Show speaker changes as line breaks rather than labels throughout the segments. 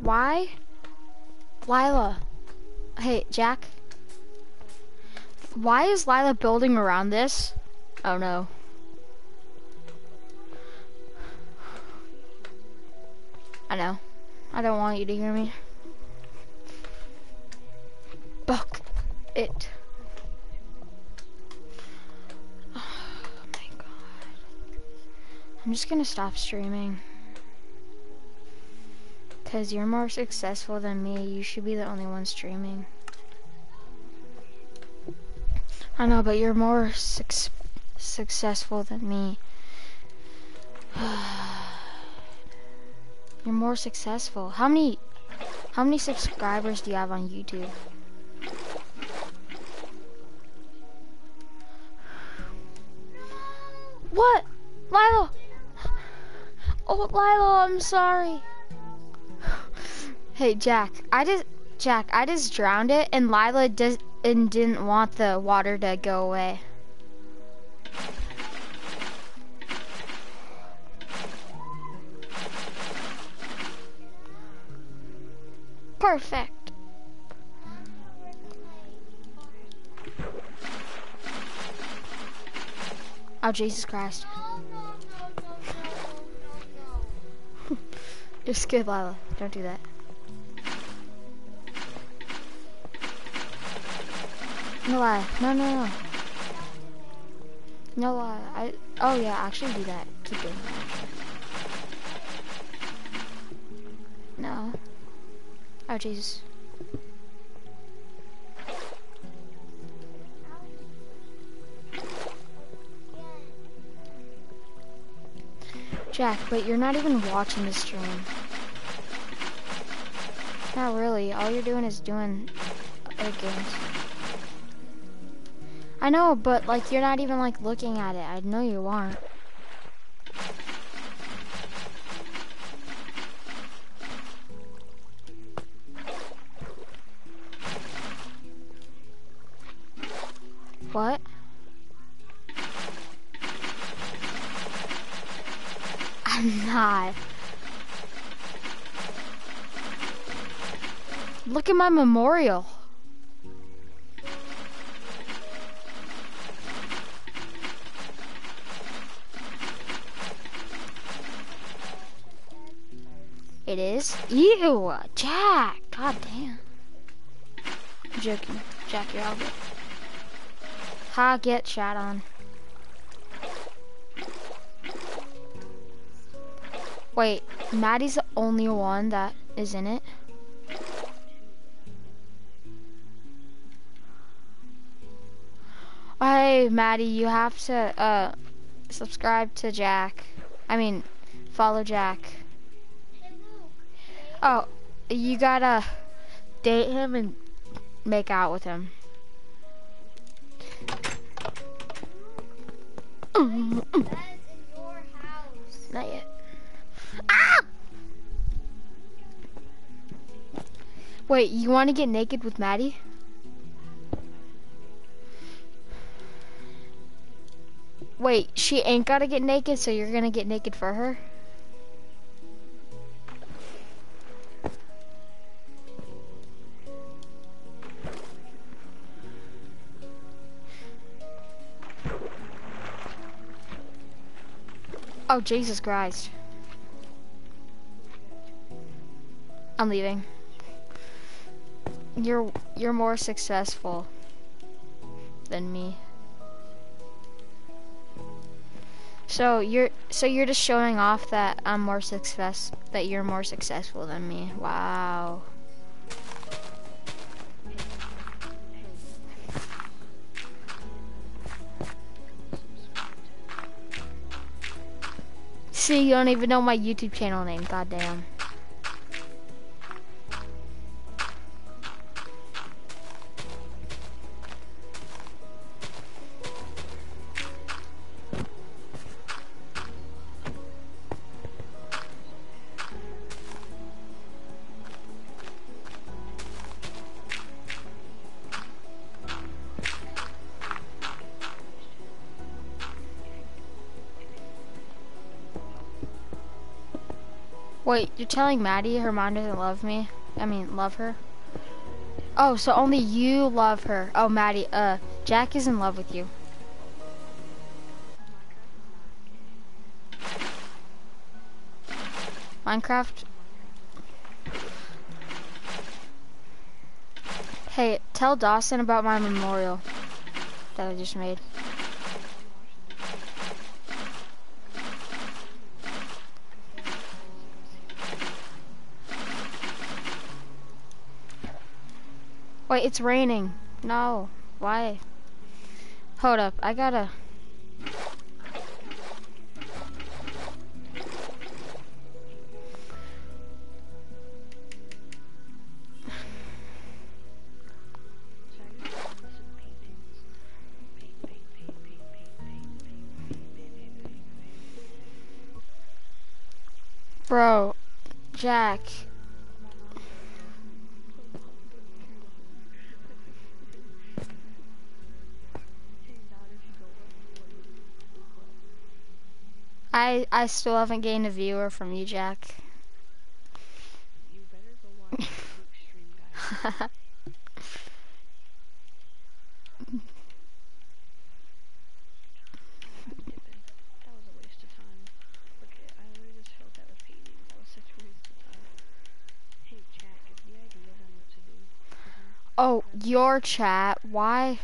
Why? Lila. Hey, Jack. Why is Lila building around this? Oh no. I know. I don't want you to hear me. Buck it. Oh. I'm just gonna stop streaming. Cause you're more successful than me. You should be the only one streaming. I know, but you're more suc successful than me. you're more successful. How many how many subscribers do you have on YouTube? What? Lilo! Oh, Lilo, I'm sorry. hey, Jack, I just, Jack, I just drowned it, and Lila does and didn't want the water to go away. Perfect. Oh, Jesus Christ. You're scared, Lila. Don't do that. No lie. No, no, no. No lie. I. Oh yeah, actually do that. Keep doing that. No. Oh Jesus. Jack, but you're not even watching the stream. Not really. All you're doing is doing other games. I know, but like you're not even like looking at it. I know you aren't. What? I'm not. Look at my memorial. It is? Ew, Jack. God damn. I'm joking. Jack, you're all good. Ha, get shot on. Wait, Maddie's the only one that is in it? Hey, Maddie, you have to, uh, subscribe to Jack. I mean, follow Jack. Oh, you gotta date him and make out with him. Not Wait, you want to get naked with Maddie? Wait, she ain't gotta get naked, so you're gonna get naked for her? Oh, Jesus Christ. I'm leaving. You're you're more successful than me. So you're so you're just showing off that I'm more success that you're more successful than me. Wow. See, you don't even know my YouTube channel name. Goddamn. Wait, you're telling Maddie her mom doesn't love me? I mean, love her? Oh, so only you love her. Oh, Maddie, uh, Jack is in love with you. Minecraft? Hey, tell Dawson about my memorial that I just made. Wait, it's raining. No. Why? Hold up. I gotta... Bro, Jack. I I still haven't gained a viewer from you, Jack.
You better go watch guys.
Oh, your chat. Why?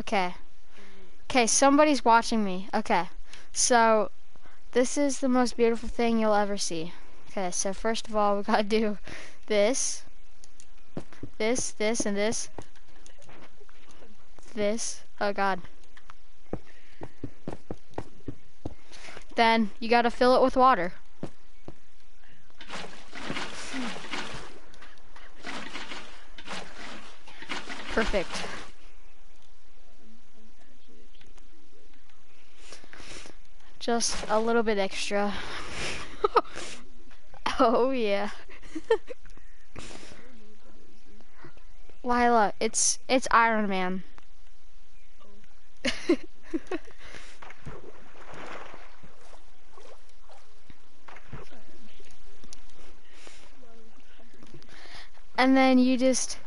Okay. Okay, somebody's watching me. Okay. So, this is the most beautiful thing you'll ever see. Okay, so first of all, we gotta do this, this, this, and this. This. Oh god. Then you gotta fill it with water. Perfect.
I'm actually a kid.
Just a little bit extra. oh yeah. Lila, it's it's Iron Man. and then you just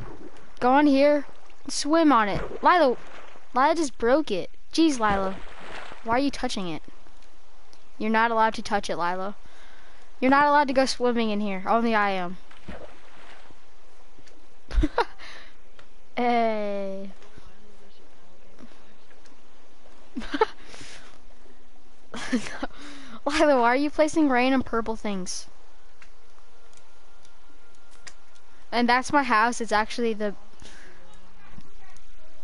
go on here, swim on it. Lila, Lila just broke it. Jeez, Lila, why are you touching it? You're not allowed to touch it, Lilo. You're not allowed to go swimming in here. Only I am. hey. Lilo, why are you placing rain and purple things? And that's my house. It's actually the.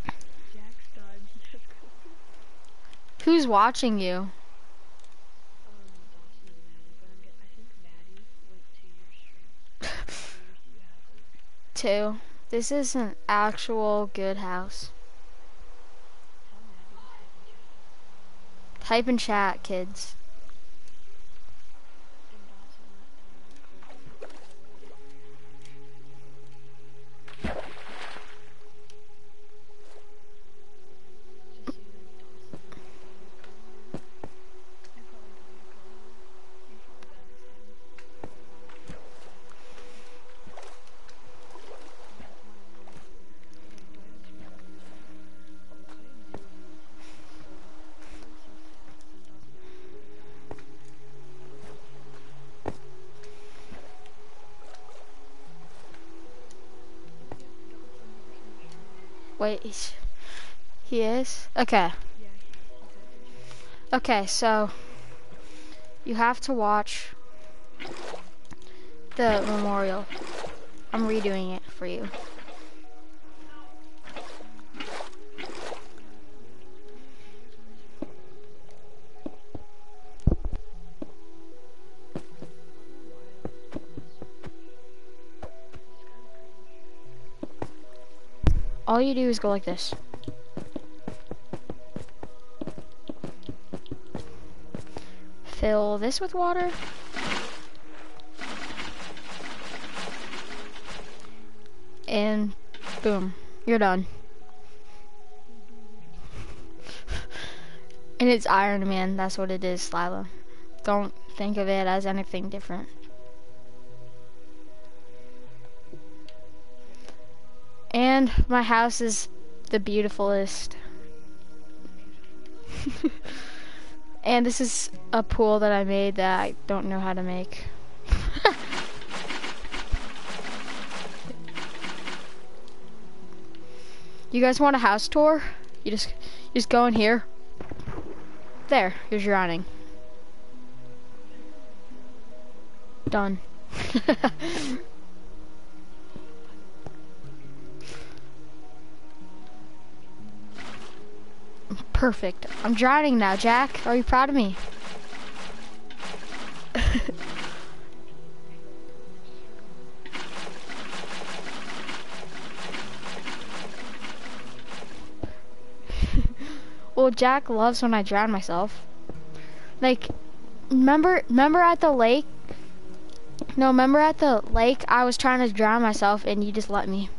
Jack's done. Just go.
Who's watching you?
Um, Dawson and Maddie, but I'm get, I think Maddie went to your stream. How many viewers do you
Two. This is an actual good house.
Type in chat,
kids. Wait, he's, he is? Okay. Okay, so you have to watch the memorial. I'm redoing it for you. All you do is go like this. Fill this with water. And boom, you're done. And it's Iron Man, that's what it is, Lila. Don't think of it as anything different. And my house is the beautifulest. and this is a pool that I made that I don't know how to make. you guys want a house tour? You just you just go in here. There, here's your awning. Done. Perfect. I'm drowning now, Jack. Are you proud of me? well, Jack loves when I drown myself. Like, remember, remember at the lake? No, remember at the lake, I was trying to drown myself and you just let me.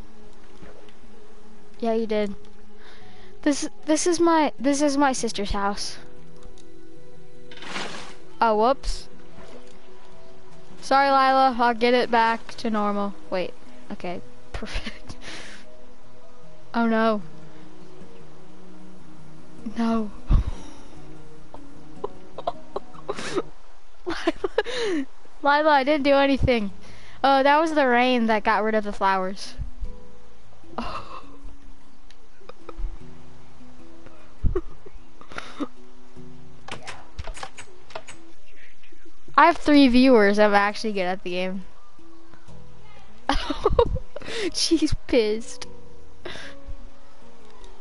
Yeah, you did. This this is my this is my sister's house. Oh, whoops. Sorry, Lila. I'll get it back to normal. Wait. Okay. Perfect. Oh no. No. Lila, Lila, I didn't do anything. Oh, that was the rain that got rid of the flowers. Oh. I have three viewers. I'm actually good at the game. She's pissed.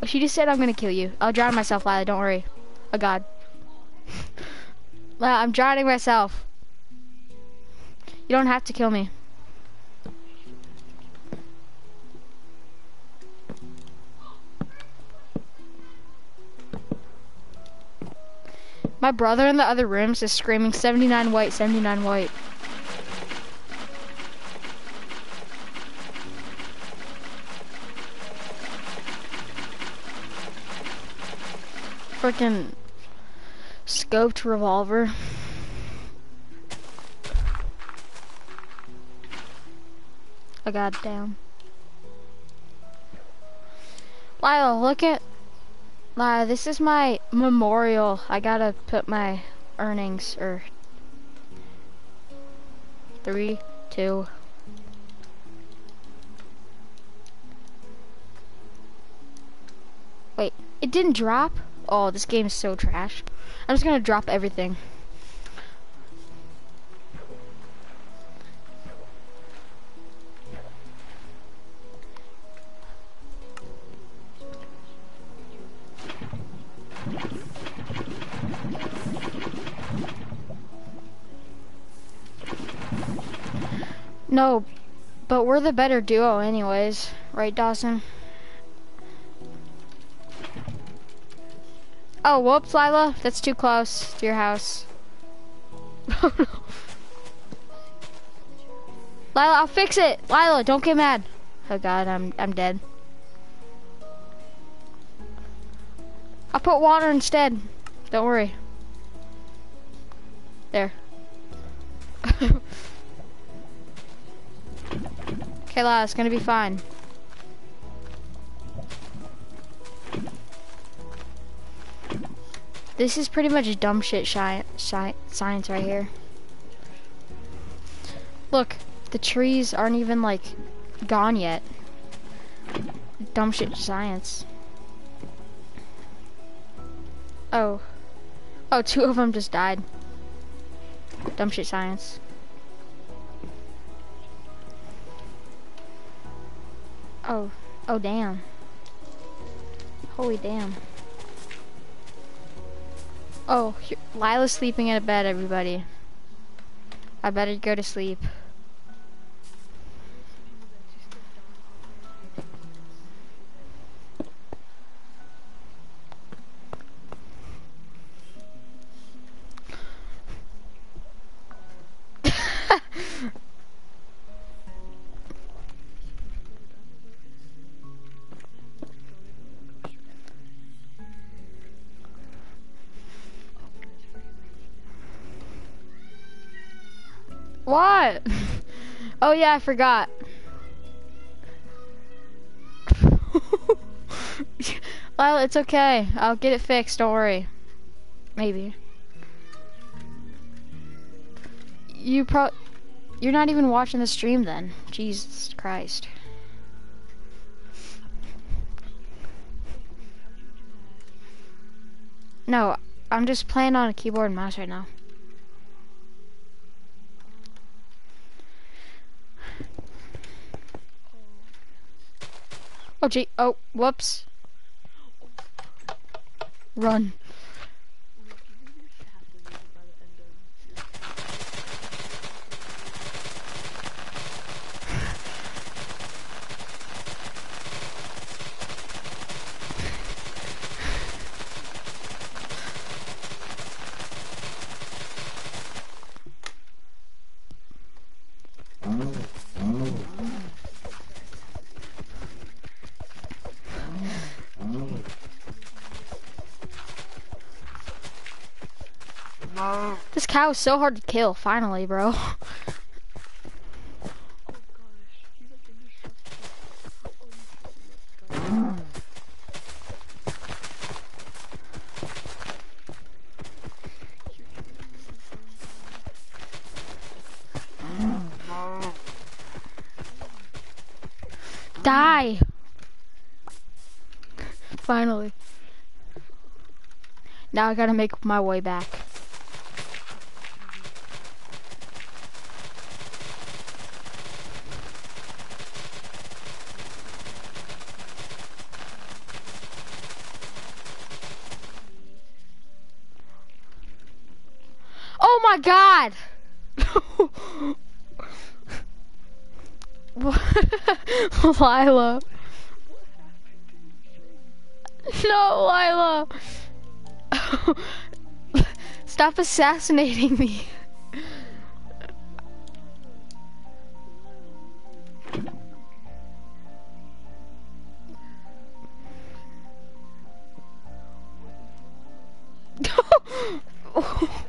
She just said I'm gonna kill you. I'll drown myself, Lila. Don't worry. Oh God. I'm drowning myself. You don't have to kill me. My brother in the other rooms is screaming 79 white, 79 white. Freaking scoped revolver. Oh god damn. Lila, look at uh, this is my memorial. I gotta put my earnings, or three, two. Wait, it didn't drop? Oh, this game is so trash. I'm just gonna drop everything. No, but we're the better duo anyways, right Dawson? Oh, whoops, Lila. That's too close to your house. Lila, I'll fix it. Lila, don't get mad. Oh God, I'm I'm dead. I'll put water instead. Don't worry. There. Okay, La, it's gonna be fine. This is pretty much dumb shit sci sci science right here. Look, the trees aren't even like gone yet. Dumb shit science. Oh. Oh, two of them just died. Dumb shit science. Oh, oh damn. Holy damn. Oh, Lila's sleeping in a bed, everybody. I better go to sleep. What? oh yeah, I forgot. well, it's okay. I'll get it fixed. Don't worry. Maybe. You pro. You're not even watching the stream then. Jesus Christ. No, I'm just playing on a keyboard and mouse right now. Oh gee, oh, whoops. Run.
Luke, you will be assassinated by the end of your
This cow is so hard to kill, finally, bro. Die! Finally. Now I gotta make my way back. Lila. No, Lila. Stop assassinating me.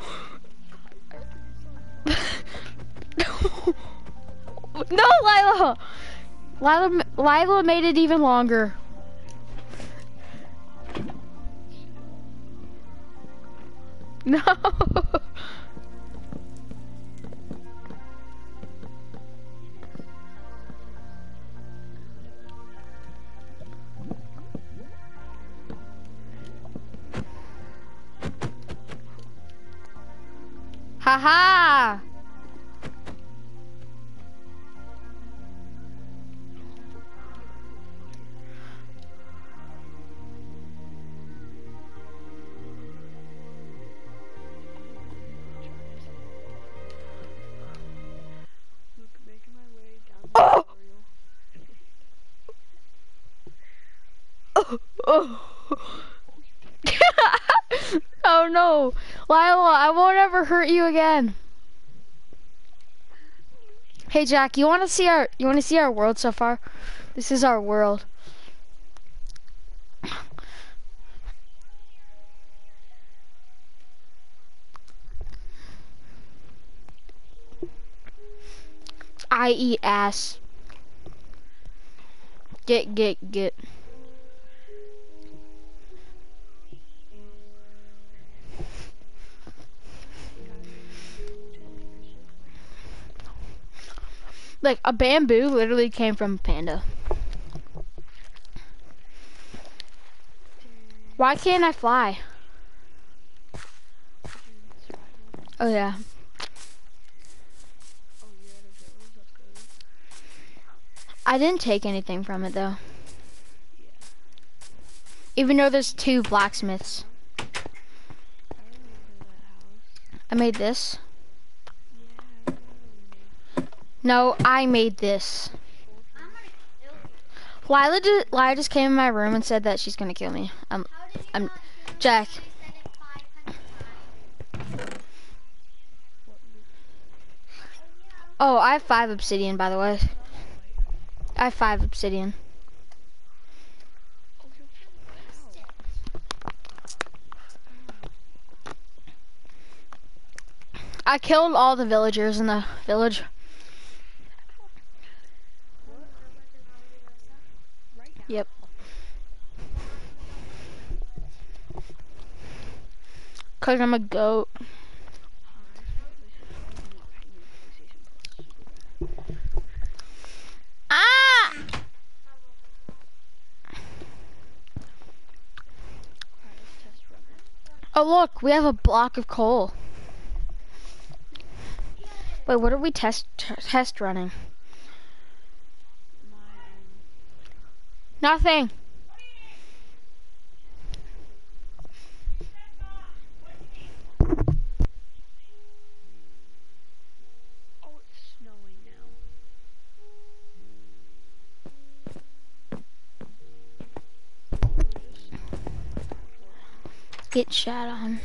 Lila, Lila made it even longer. No. Ha ha! Oh. oh no. Lila, I won't ever hurt you again. Hey Jack, you wanna see our you wanna see our world so far? This is our world. I eat ass. Get get get. Like a bamboo literally came from panda. Why can't I fly? Oh yeah. I didn't take anything from it though. Even though there's two blacksmiths.
I
made this.
Yeah, I remember.
No, I made this. Lila just, Lila just came in my room and said that she's gonna kill me. Um, I'm, Jack. Oh, I have five obsidian, by the way. I have five obsidian. I killed all the villagers in the village.
Cause I'm a goat. Ah! Oh look, we have a block of coal. Wait, what are we test test running? Nothing. Get shot on.